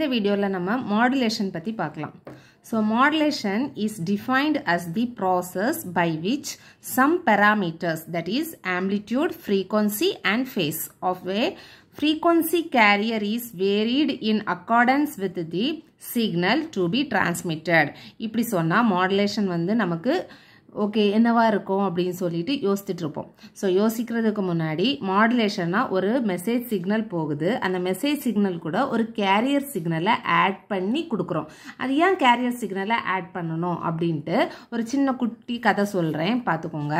இந்த வீடியோவில் நம்ம மாடுலேஷன் பற்றி பார்க்கலாம் so modulation is defined as the process by which some parameters that is amplitude frequency and phase of wave frequency carrier is varied in accordance with the signal to be transmitted இப்படி சொன்னால் modulation வந்து நமக்கு okay என்னவா இருக்கும் அப்படின்னு சொல்லிட்டு யோசிச்சுட்டு இருப்போம் ஸோ யோசிக்கிறதுக்கு முன்னாடி மாடுலேஷன்னா ஒரு மெசேஜ் சிக்னல் போகுது. அந்த மெசேஜ் சிக்னல் கூட ஒரு கேரியர் சிக்னலை ஆட் பண்ணி கொடுக்குறோம். அது ஏன் கேரியர் சிக்னலை ஆட் பண்ணணும் அப்படின்ட்டு ஒரு சின்ன குட்டி கதை சொல்கிறேன் பார்த்துக்கோங்க.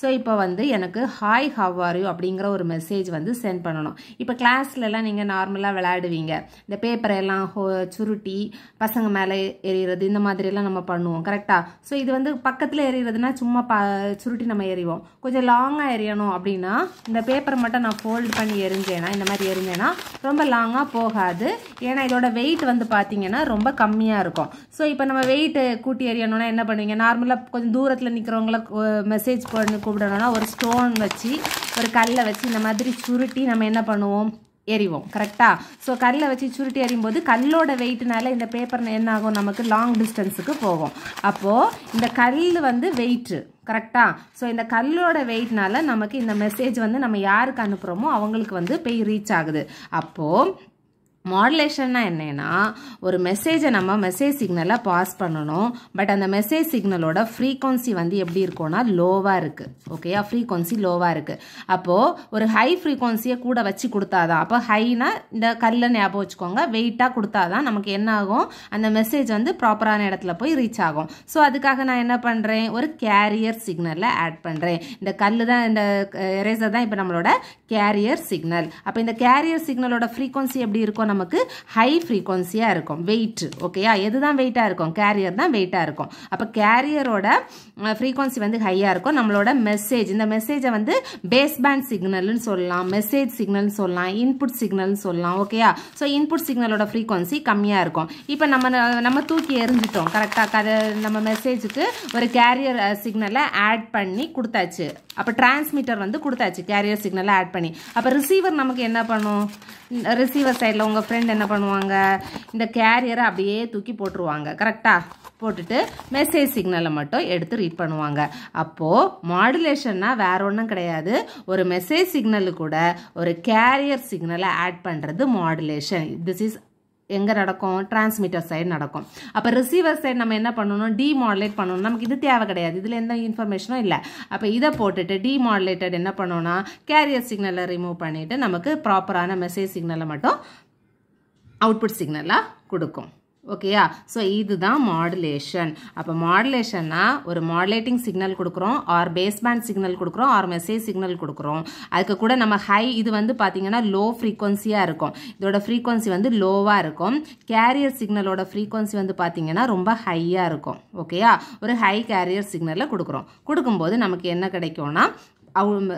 ஸோ இப்போ வந்து எனக்கு ஹாய் ஹவ் ஆர் யூ அப்படிங்கிற ஒரு மெசேஜ் வந்து சென்ட் பண்ணணும். இப்போ கிளாஸ்லலாம் நீங்கள் நார்மலாக விளையாடுவீங்க. இந்த பேப்பரை எல்லாம் ஹோ சுருட்டி பசங்க மேலே எறிகிறது இந்த மாதிரியெல்லாம் நம்ம பண்ணுவோம் கரெக்டாக ஸோ இது வந்து பக்கத்தில் எறிகிறது எறிகிறதுனா சும்மா ப சுருட்டி நம்ம எறிவோம். கொஞ்சம் லாங்காக எறியணும் அப்படின்னா இந்த பேப்பரை மட்டும் நான் ஃபோல்ட் பண்ணி எரிஞ்சேன்னா இந்த மாதிரி எரிஞ்சேன்னா ரொம்ப லாங்காக போகாது. ஏன்னா இதோட வெயிட் வந்து பார்த்தீங்கன்னா ரொம்ப கம்மியாக இருக்கும். ஸோ இப்போ நம்ம வெயிட்டு கூட்டி எறியணும்னா என்ன பண்ணுவீங்க? நார்மலாக கொஞ்சம் தூரத்தில் நிற்கிறவங்கள மெசேஜ் பண்ணி கூப்பிடணும்னா ஒரு ஸ்டோன் வச்சு ஒரு கல்லை வச்சு இந்த மாதிரி சுருட்டி நம்ம என்ன பண்ணுவோம்? எறிவோம் கரெக்டாக ஸோ கல்லை வச்சு சுருட்டி எறியும் போது கல்லோட வெயிட்னால இந்த பேப்பர் என்ன ஆகும்? நமக்கு லாங் டிஸ்டன்ஸுக்கு போகும். அப்போது இந்த கல் வந்து வெயிட்டு கரெக்டாக ஸோ இந்த கல்லோட வெயிட்னால நமக்கு இந்த மெசேஜ் வந்து நம்ம யாருக்கு அனுப்புகிறோமோ அவங்களுக்கு வந்து போய் ரீச் ஆகுது. அப்போது மாடுலேஷன்னா என்னன்னா ஒரு மெசேஜை நம்ம மெசேஜ் சிக்னலை பாஸ் பண்ணணும். பட் அந்த மெசேஜ் சிக்னலோட ஃப்ரீக்வன்சி வந்து எப்படி இருக்கும்னா லோவாக இருக்குது ஓகேயா ஃப்ரீக்வன்சி லோவாக இருக்குது அப்போது ஒரு ஹை ஃப்ரீக்வன்சியை கூட வச்சு கொடுத்தாதான் அப்போ ஹைனா இந்த கல்லை ஞாபகம் வச்சுக்கோங்க வெயிட்டாக கொடுத்தாதான் நமக்கு என்ன ஆகும்? அந்த மெசேஜ் வந்து ப்ராப்பரான இடத்துல போய் ரீச் ஆகும். ஸோ அதுக்காக நான் என்ன பண்ணுறேன் ஒரு கேரியர் சிக்னலில் ஆட் பண்ணுறேன் இந்த கல் தான் இந்த எரேசர் தான் இப்போ நம்மளோட கேரியர் சிக்னல் அப்போ இந்த கேரியர் சிக்னலோட ஃப்ரீக்வன்சி எப்படி இருக்கும்? நமக்கு ஹை ஃப்ரீக்வன்சியாக இருக்கும். வெயிட் ஓகேயா எது தான் வெயிட்டாக இருக்கும்? கேரியர் தான் வெயிட்டாக இருக்கும். அப்போ கேரியரோட ஃப்ரீக்வன்சி வந்து ஹையாக இருக்கும். நம்மளோட மெசேஜ் இந்த மெசேஜை வந்து பேஸ் பேண்ட் சிக்னல்னு சொல்லலாம் மெசேஜ் சிக்னல்னு சொல்லலாம் இன்புட் சிக்னல்னு சொல்லலாம் ஓகேயா ஸோ இன்புட் சிக்னலோட ஃப்ரீக்வன்சி கம்மியாக இருக்கும். இப்போ நம்ம நம்ம தூக்கி எரிஞ்சிட்டோம் கரெக்டாக கதை நம்ம மெசேஜுக்கு ஒரு கேரியர் சிக்னலை ஆட் பண்ணி கொடுத்தாச்சு. அப்போ டிரான்ஸ்மிட்டர் வந்து கொடுத்தாச்சு கேரியர் சிக்னலை ஆட் பண்ணி. அப்போ ரிசீவர் நமக்கு என்ன பண்ணும்? ரிசீவர் சைடில் உங்கள் ஃப்ரெண்ட் என்ன பண்ணுவாங்க? இந்த கேரியரை அப்படியே தூக்கி போட்டுருவாங்க. கரெக்டாக போட்டுட்டு மெசேஜ் சிக்னலை மட்டும் எடுத்து ரீட் பண்ணுவாங்க. அப்போது மாடுலேஷன்னா வேற ஒன்றும் கிடையாது. ஒரு மெசேஜ் சிக்னலு கூட ஒரு கேரியர் சிக்னலை ஆட் பண்ணுறது மாடுலேஷன் திஸ் இஸ் எங்கே நடக்கும்? டிரான்ஸ்மிட்டர் சைடு நடக்கும். அப்போ ரிசீவர் சைடு நம்ம என்ன பண்ணணும்? டிமாடுலேட் பண்ணணும். நமக்கு இது தேவை கிடையாது. இதில் எந்த இன்ஃபர்மேஷனும் இல்லை. அப்போ இதை போட்டுட்டு டிமாடுலேட்டட் என்ன பண்ணோன்னா கேரியர் சிக்னலை ரிமூவ் பண்ணிவிட்டு நமக்கு ப்ராப்பரான மெசேஜ் சிக்னலை மட்டும் அவுட்புட் சிக்னலாக கொடுக்கும். ஓகேயா ஸோ இதுதான் மாடுலேஷன் அப்போ மாடுலேஷன்னா ஒரு மாடுலேட்டிங் சிக்னல் கொடுக்குறோம் ஆர் பேஸ்பேண்ட் சிக்னல் கொடுக்குறோம் ஆர் மெசேஜ் சிக்னல் கொடுக்குறோம். அதுக்கு கூட நம்ம ஹை இது வந்து பார்த்தீங்கன்னா லோ ஃப்ரீக்வன்சியாக இருக்கும். இதோட ஃப்ரீக்வன்சி வந்து லோவாக இருக்கும். கேரியர் சிக்னலோட ஃப்ரீக்வன்சி வந்து பார்த்தீங்கன்னா ரொம்ப ஹையாக இருக்கும். ஓகேயா ஒரு ஹை கேரியர் சிக்னலில் கொடுக்குறோம். கொடுக்கும்போது நமக்கு என்ன கிடைக்கும்னா அவங்க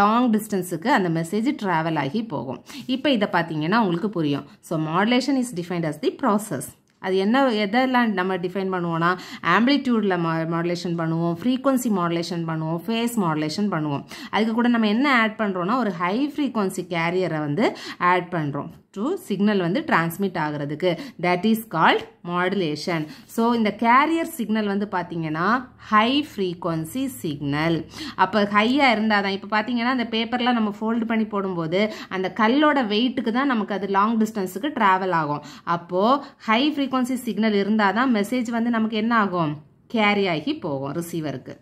லாங் டிஸ்டன்ஸுக்கு அந்த மெசேஜ் ட்ராவல் ஆகி போகும். இப்போ இதை பார்த்தீங்கன்னா உங்களுக்கு புரியும். So modulation is defined as the process அது என்ன எதெல்லாம் நம்ம டிஃபைன் பண்ணுவோம்னா ஆம்பிளிடியூடில் மா மாடுலேஷன் பண்ணுவோம் ஃப்ரீக்வன்சி மாடுலேஷன் பண்ணுவோம் ஃபேஸ் மாடுலேஷன் பண்ணுவோம். அதுக்கு கூட நம்ம என்ன ஆட் பண்ணுறோன்னா ஒரு ஹை ஃப்ரீக்வன்சி கேரியரை வந்து ஆட் பண்ணுறோம் டு சிக்னல் வந்து டிரான்ஸ்மிட் ஆகிறதுக்கு. That is called modulation so இந்த கேரியர் சிக்னல் வந்து பார்த்தீங்கன்னா ஹை ஃப்ரீக்வன்சி சிக்னல் அப்போ ஹையாக இருந்தால் தான் இப்போ பார்த்தீங்கன்னா அந்த பேப்பர்லாம் நம்ம ஃபோல்டு பண்ணி போடும்போது அந்த கல்லோட வெயிட்டுக்கு தான் நமக்கு அது லாங் டிஸ்டன்ஸுக்கு ட்ராவல் ஆகும். அப்போது ஹை ஃப்ரீக்வன்சி சிக்னல் இருந்தால் தான் மெசேஜ் வந்து நமக்கு என்ன ஆகும்? கேரி ஆகி போகும் ரிசீவருக்கு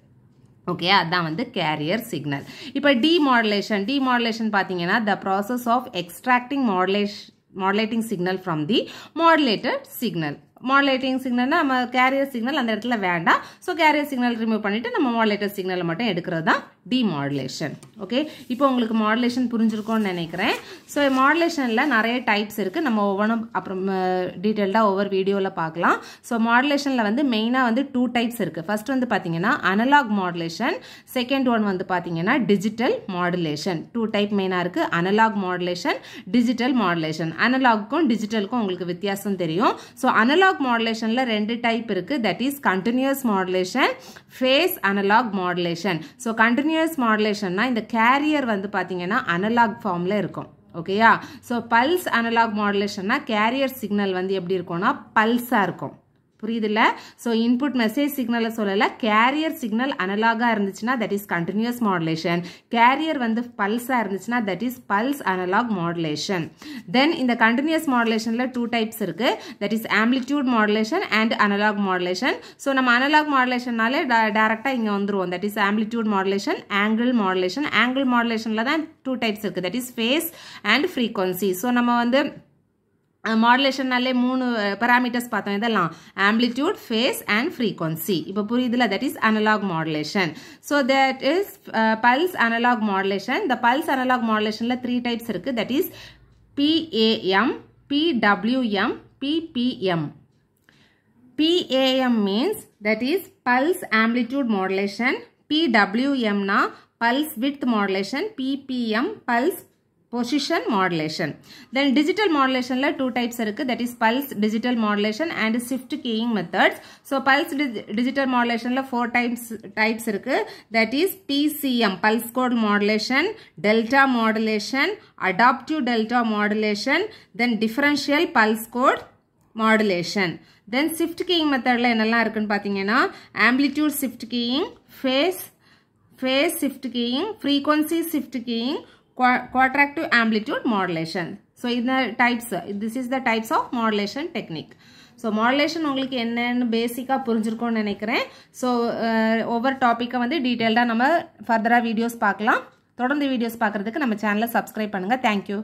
ஓகே அதான் வந்து கேரியர் சிக்னல் இப்போ டிமாடுலேஷன் டிமாடுலேஷன் பார்த்தீங்கன்னா the process of extracting மாடுலேஷ் modulating signal from the modulated signal modulating signal நம்ம கேரியர் சிக்னல் அந்த இடத்துல வேண்டாம். ஸோ கேரியர் சிக்னல் ரிமூவ் பண்ணிவிட்டு நம்ம மாடுலேட்டர் சிக்னலை மட்டும் எடுக்கிறது தான் டிமாடுலேஷன் ஓகே இப்போ உங்களுக்கு மாடுலேஷன் புரிஞ்சிருக்கும்னு நினைக்கிறேன். ஸோ மாடுலேஷனில் நிறைய டைப்ஸ் இருக்குது நம்ம ஒவ்வொன்றும் அப்புறம் டீட்டெயில்டாக ஒவ்வொரு வீடியோவில் பார்க்கலாம். ஸோ மாடுலேஷனில் வந்து மெயினாக வந்து டூ டைப்ஸ் இருக்குது ஃபர்ஸ்ட் வந்து பார்த்தீங்கன்னா அனலாக் மாடுலேஷன் செகண்ட் ஒன் வந்து பார்த்தீங்கன்னா டிஜிட்டல் மாடுலேஷன் டூ டைப் மெயினாக இருக்குது அனலாக் மாடுலேஷன் டிஜிட்டல் மாடுலேஷன் அனலாக்கும் டிஜிட்டலுக்கும் உங்களுக்கு வித்தியாசம் தெரியும். ஸோ அனலாக் மாடுலேஷனில் ரெண்டு டைப் இருக்குது that is continuous modulation phase analog modulation so continuous மாடுலேஷன்னா இந்த கேரியர் வந்து பார்த்தீங்கன்னா அனலாக் ஃபார்மில் இருக்கும். ஓகேயா ஸோ பல்ஸ் அனலாக் மாடுலேஷன்னா கேரியர் சிக்னல் வந்து எப்படி இருக்கும்னா பல்ஸாக இருக்கும். புரியுதுல்ல? ஸோ இன்புட் மெசேஜ் சிக்னலை சொல்லலை. கேரியர் சிக்னல் அனலாகாக இருந்துச்சுன்னா that is continuous modulation carrier வந்து பல்ஸாக இருந்துச்சுன்னா that is pulse analog modulation then இந்த கண்டினியூஸ் மாடுலேஷனில் டூ டைப்ஸ் இருக்குது that is amplitude modulation and analog modulation so நம்ம அனலாக் மாடுலேஷன்னாலே டேரெக்டாக இங்கே வந்துருவோம். That is amplitude modulation angle modulation angle மாடுலேஷனில் தான் டூ டைப்ஸ் இருக்குது that is phase and frequency so நம்ம வந்து மாடுலேஷன்னாலே மூணு பராமீட்டர்ஸ் பார்த்தோம். இதெல்லாம் ஆம்பிளிடியூட் ஃபேஸ் அண்ட் ஃப்ரீக்வன்சி இப்போ புரியுதுல? That is analog modulation so that is pulse analog modulation இந்த பல்ஸ் அனலாக் மாடுலேஷனில் த்ரீ டைப்ஸ் இருக்குது that is PAM PWM PPM PAM means that is pulse amplitude modulation. PWM na pulse width modulation. PPM pulse position modulation then digital modulation la two types இருக்கு that is pulse digital modulation and shift keying methods so pulse di digital modulation la four types types இருக்கு that is PCM pulse code modulation delta modulation adaptive delta modulation then differential pulse code modulation then shift keying மெத்தடில் என்னெல்லாம் இருக்குன்னு பார்த்தீங்கன்னா amplitude shift keying phase phase shift keying frequency shift keying quadrature modulation. So, so இந்த types this is the types of modulation technique so modulation உங்களுக்கு என்னென்னு பேசிக்காக புரிஞ்சிருக்கும்னு நினைக்கிறேன். ஸோ uh, ஒவ்வொரு டாப்பிக்கை வந்து டீட்டெயில்டாக நம்ம ஃபர்தராக வீடியோஸ் பார்க்கலாம். தொடர்ந்து வீடியோஸ் பார்க்குறதுக்கு நம்ம சேனலை சப்ஸ்கிரைப் பண்ணுங்கள் தேங்க்யூ